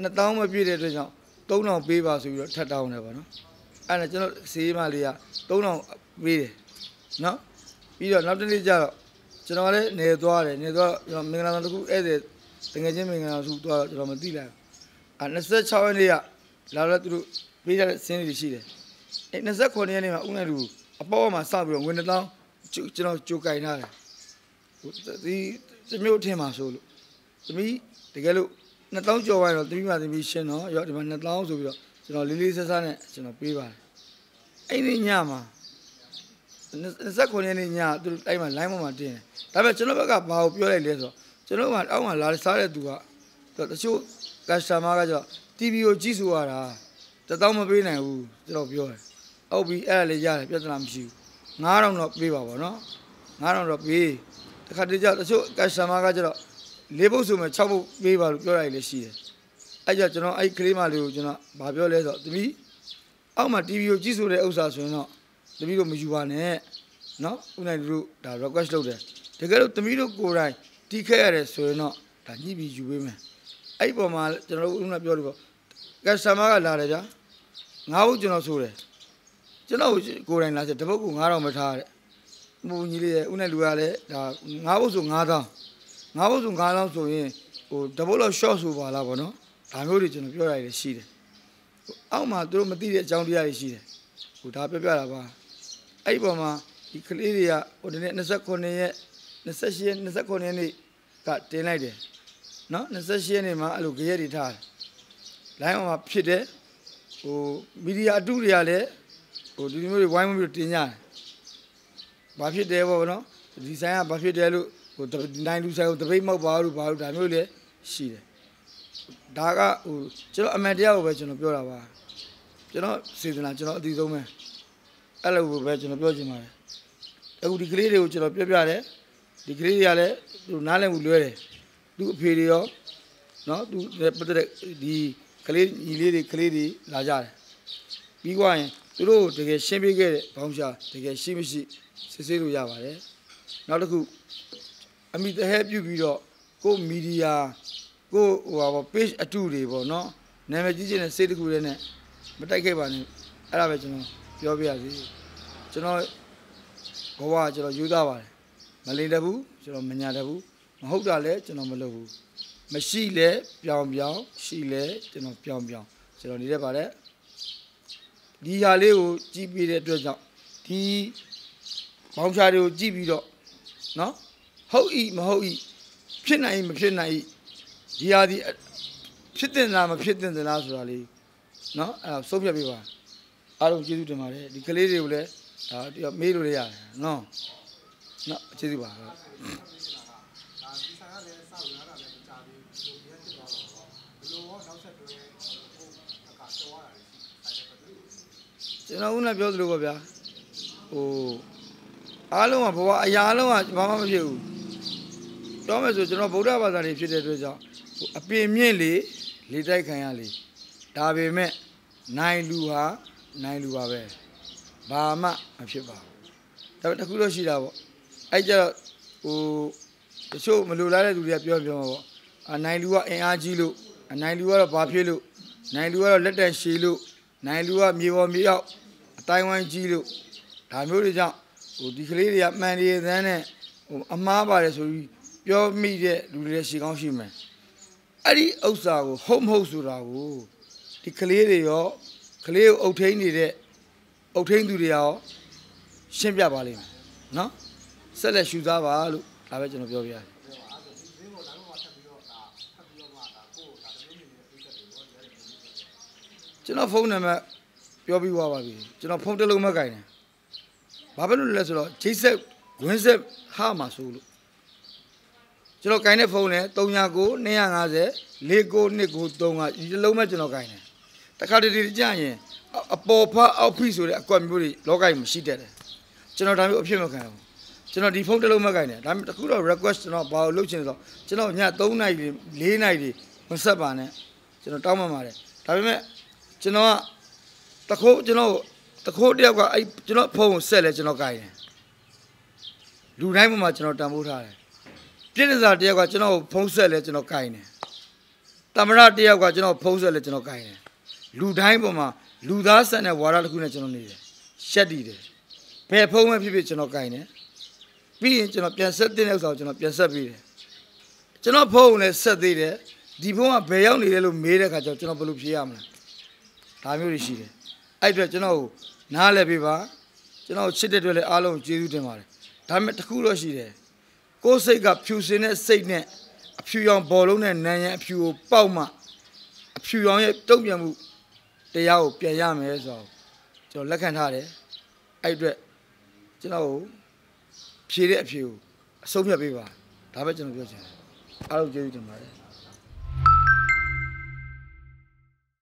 နှစ်တောင်းမပြည့်တဲ့အတွက်ကြောင့်3000ပေးပါဆိုပြီးတော့ထပ်တောင်းတယ်ပေါ့နော်အဲ့ဒါကျွန်တော်ဈေးမလေးက3000ပေးတယ်နော် ပြီးတော့နောက်တစ်နေ့ကျတော့ကျွန်တော်လည်းနေသွားတယ်နေသွားကျွန်တော်မင်္ဂလာဆောင်တစ်ခုဧည့်သည်တကယ်ချင်းမင်္ဂလာဆောင်တစ်ခုသွားတော့ကျွန်တော်မသိလိုက်ဘူးအဲ့26ရက်နေ့ကလာတော့သူတို့ပေးတဲ့ဆင်းတွေရှိတယ်အဲ့29ရက်နေ့မှာဦးနိုင်လူအပေါ်မှာစပြီးတော့ငွေ2000ကျွန်တော်ကြိုကင်ထားတယ်ဟိုဒီစမျိုးထင်ပါဆိုလို့သမီးတကယ်လို့2000ကျော်သွားရင်တော့သမီးမသမီးရှင်းတော့ရောဒီမှာ2000ဆိုပြီးတော့ကျွန်တော်လေးလေးဆဆနဲ့ကျွန်တော်ပေးပါတယ်အဲ့ဒီညမှာ 29ရက်နေ့ညသူတို့အဲ့မှာ line ပေါ်မှာတင်တယ်ဒါပေမဲ့ကျွန်တော်ဘက်ကဘာကိုပြောလိုက်လဲဆိုတော့ကျွန်တော်ကအောက်မှာလာစားတဲ့သူကတချို့ customer ကကျတော့ TV ကိုကြည့်ဆိုရတာ1000မပေးနိုင်ဘူးကျွန်တော်ပြောတယ်ဟုတ်ပြီအဲ့ဒါလေးရတယ်ပြဿနာမရှိဘူး9000တော့ပေးပါပါနော်9000တော့ပေးတခါတည်းကျတချို့ customer ကကျတော့၄ဘုတ်ဆိုမှ6ဘုတ်ပေးပါလို့ပြောရတယ်လည်းရှိတယ်အဲ့ကြင့်ကျွန်တော်အဲ့ကလေးမလေးကိုကျွန်တော်ဗာပြောလဲဆိုတော့တပီးအောက်မှာ TV ကိုကြည့်ဆိုတဲ့ဥစ္စာဆိုရင်တော့ တပီးတို့မယူပါနဲ့နော်ဦးနိုင်တို့ဒါ request လုပ်တယ်တကယ်လို့တပီးတို့ကိုယ်တိုင်တီးခဲ့ရတယ်ဆိုရင်တော့ဒါညှိပြီးယူပေးမယ်အဲ့ဒီပုံမှာကျွန်တော်တို့ဦးနိုင်ပြောလို့ပေါ့ကက်စတမာကလာတယ်ဗျာငါ့ဘုတ်ကျွန်တော်ဆိုတယ်ကျွန်တော်ကိုယ်တိုင်လာချက်တပုတ်ကို9000ပဲထားရတယ်မဟုတ်ညီလေးရဲ့ဦးနဲ့လူကလည်းဒါငါးဘုတ်ဆို9000ငါးဘုတ်ဆို9000ဆိုရင်ဟိုတပုတ်လောက် short ဆိုပါလားဗောနော်ဒါမျိုးတွေကျွန်တော်ပြောရတယ်ရှိတယ်ဟိုအောက်မှာသူတို့မသိတဲ့အကြောင်းတရားတွေရှိတယ်ဟိုဒါပြောပြတာပါ အဲ့ဒီပုံမှာဒီကလေးတွေကဟိုဒီနေ့29ရက်28ရက်29ရက်နေ့ကတင်လိုက်တယ်နော်28ရက်နေ့မှာအဲ့လိုကြရက်တွေထားတယ်လိုင်းပေါ်မှာဖြစ်တယ်ဟိုမီဒီယာအတုတွေကလည်းဟိုဒီလိုမျိုးတွေဝိုင်းဝန်းပြီးတင်ကြတယ်ဘာဖြစ်တယ်ပေါ့နော်ဒီဆိုင်ကဘာဖြစ်တယ်လို့ဟိုနိုင်လူဆိုင်ကိုတပိတ်မောက်ပါလို့ဘာလို့ဒါမျိုးလည်းရှိတယ်ဒါကဟိုကျွန်တော်အမှန်တရားကိုပဲကျွန်တော်ပြောတာပါကျွန်တော်စေတနာကျွန်တော်အတီးဆုံးပဲ အဲ့လိုပဲကျွန်တော်ပြောချင်ပါတယ်အခုဒီကလေးတွေကိုကျွန်တော်ပြောပြတယ်ဒီကလေးတွေကလည်းသူနားလည်မှုလွဲတယ်သူအဖေတွေရောနော်သူပတ်သက်ဒီကလေးညီလေးတွေကလေးတွေလာကြတယ်ပြီးွားရင်သူတို့တကယ်ရှင်းပြခဲ့တဲ့ဘောင်းရှာတကယ်ရှိမရှိစစ်ဆေးလို့ရပါတယ်နောက်တစ်ခုအမိတဟဲပြုတ်ပြီးတော့ကိုမီဒီယာကိုဟိုဟာပေါ့ page အတုတွေပေါ့နော်နာမည်ကြီးချင်းတဲ့စိတ်တစ်ခုလေးနဲ့မတိုက်ခဲ့ပါနဲ့အဲ့ဒါပဲကျွန်တော် ပြောပြရစီကျွန်တော်ဘဝကျွန်တော်ယူသားပါတယ်မလိန်တဘူးကျွန်တော်မညာတဘူးမဟုတ်တာလည်းကျွန်တော်မလုပ်ဘူးမရှိလဲပြောင်ပြောင်ရှိလဲကျွန်တော်ပြောင်ပြောင်ကျွန်တော်နေရပါတယ်ဒီဟာလေးကိုကြည့်ပြီးတဲ့အတွက်ကြောင့်ဒီဘောင်ချာတွေကိုကြည့်ပြီးတော့နော်ဟုတ်ဤမဟုတ်ဤဖြစ်နိုင်မဖြစ်နိုင်ဤဒီဟာဒီဖြစ်တင်လားမဖြစ်တင်သလားဆိုတာလေးနော်အဲ့ဒါဆုံးဖြတ်ပေးပါ အားလုံးကျေးဇူးတင်ပါတယ်ဒီကလေးတွေကိုလည်းဒါတယောက်မေးလို့လည်းရတယ်နော်နော်ကျေးဇူးပါဟုတ်ဒါဒီဆိုင်ကလည်းစောက်ရတာလည်းမကြဘူးဒီလိုရက်ဖြစ်သွားတော့ဘယ်လိုရောနောက်ဆက်တွဲဟိုအခါကျော်ရတာရှိဆိုင်တဲ့ပတ်သက်လို့ကျွန်တော်ဦးနဲ့ပြောသလိုပါဗျာဟိုအားလုံးကဘဝအရာလုံးကဘာမှမဖြစ်ဘူးပြောမယ်ဆိုကျွန်တော်ဗုဒ္ဓဘာသာတွေဖြစ်တဲ့အတွက်ကြောင့်ဟိုအပင်မြင့်လေလေတိုက်ခံရလေဒါပေမဲ့နိုင်လူဟာ နိုင်လူပါပဲဘာမှမဖြစ်ပါဘူးဒါပေမဲ့တစ်ခုတော့ရှိတာပေါ့အဲ့ကြတော့ဟိုတချို့မလိုလားတဲ့သူတွေကပြောပြောမှာပေါ့အနိုင်လူကအင်အားကြီးလို့အနိုင်လူကတော့ဘာဖြစ်လို့နိုင်လူကတော့လက်တန်ရှည်လို့နိုင်လူကမြေပေါ်မြေအောက်အတိုင်းဝိုင်းကြီးလို့ဒါမျိုးတွေကြောင့်ဟိုဒီကလေးတွေကမှန်ရည်သန်းနဲ့ဟိုအမားပါတယ်ဆိုပြီးပြောမိတဲ့လူတွေလည်းရှိကောင်းရှိမယ်အဲ့ဒီဥစ္စာကိုဟုတ်မဟုတ်ဆိုတာကိုဒီကလေးတွေရော ကလေးကိုအုပ်ထိန်နေတဲ့အုပ်ထိန်သူတွေရောရှင်းပြပါလိမ့်မယ်နော်ဆက်လက်ရှူသားပါလို့ဒါပဲကျွန်တော်ပြောပြရတယ်ဒီလိုဒါတော့ထပ်ပြီးတော့ဒါထပ်ပြီးတော့မှဒါကိုဒါတမင်းနေတဲ့ပြည့်စက်တွေရောရဲတယ်ကျွန်တော်ဖုန်းနံပါတ်ပြောပြီးသွားပါပြီကျွန်တော်ဖုန်းတစ်လုံးမကင်တယ်ဘာဖြစ်လို့လဲဆိုတော့ချိတ်ဆက်ဝင်းဆက်ဟာမှာဆိုလို့ကျွန်တော်ကင်တဲ့ဖုန်းနဲ့39 250 4929ကဒီတစ်လုံးမဲ့ကျွန်တော်ကင်တယ် တခါတည်းတည်းကြာရင်အအပေါ်ဖအောက်ဖိဆိုတဲ့အကွက်မျိုးတွေလောကကြီးမှာရှိတတ်တယ်ကျွန်တော်ဒါမျိုးအဖြစ်မခံဘူးကျွန်တော်ဒီဖုန်းတစ်လုံးမကင်တယ်ဒါပေမဲ့တခုတော့ request ကျွန်တော်ဘာလို့လုပ်ချင်လဲဆိုတော့ကျွန်တော်ည3နာရီ4နာရီမဆက်ပါနဲ့ကျွန်တော်တောင်းပန်ပါတယ်ဒါပေမဲ့ကျွန်တော်ကတခိုးကျွန်တော်တခိုးတယောက်ကအဲ့ကျွန်တော်ဖုန်းကိုဆက်လဲကျွန်တော်ကင်တယ်လူတိုင်းပေါ်မှာကျွန်တော်တန်ဖိုးထားတယ်ပြည်နယ်စာတယောက်ကကျွန်တော်ကိုဖုန်းဆက်လဲကျွန်တော်ကင်တယ်တမရတယောက်ကကျွန်တော်ဖုန်းဆက်လဲကျွန်တော်ကင်တယ် လူတိုင်းပေါ်မှာလူသားဆန်တဲ့ဝါဒတစ်ခုနဲ့ကျွန်တော်နေတယ်ရှက်တည်တယ်ဘယ်ဖုန်းပဲဖြစ်ဖြစ်ကျွန်တော်ကင်တယ်ပြီးရင်ကျွန်တော်ပြန်ဆက်တဲ့ဥစ္စာကိုကျွန်တော်ပြန်ဆက်ပြီးတယ်ကျွန်တော်ဖုန်းကိုလည်းဆက်သေးတယ်ဒီဖုန်းကဘယ်ရောက်နေလဲလို့မေးတဲ့အခါကျတော့ကျွန်တော်ဘယ်လိုဖြေရမလဲဒါမျိုးတွေရှိတယ်အဲ့အတွက်ကျွန်တော်ကိုနားလဲပေးပါကျွန်တော်ချစ်တဲ့အတွက်လည်းအားလုံးကျေးဇူးတင်ပါတယ်ဒါပေမဲ့တစ်ခုတော့ရှိတယ်ကိုယ်စိတ်ကဖြူစင်တဲ့စိတ်နဲ့အဖြူရောင်ဘောလုံးနဲ့နန်းရန်အဖြူကိုပေါက်မှအဖြူရောင်ရဲ့တုံ့ပြန်မှု တရားကိုပြန်ရမယ်ဆိုတော့ကျွန်တော်လက်ခံထားတယ်အဲ့အတွက်ကျွန်တော်ကိုဖြေတဲ့အဖြေကိုအဆုံးဖြတ်ပေးပါဒါပဲကျွန်တော်ပြောချင်တယ်အားလုံးကျေးဇူးတင်ပါတယ်